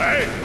哎。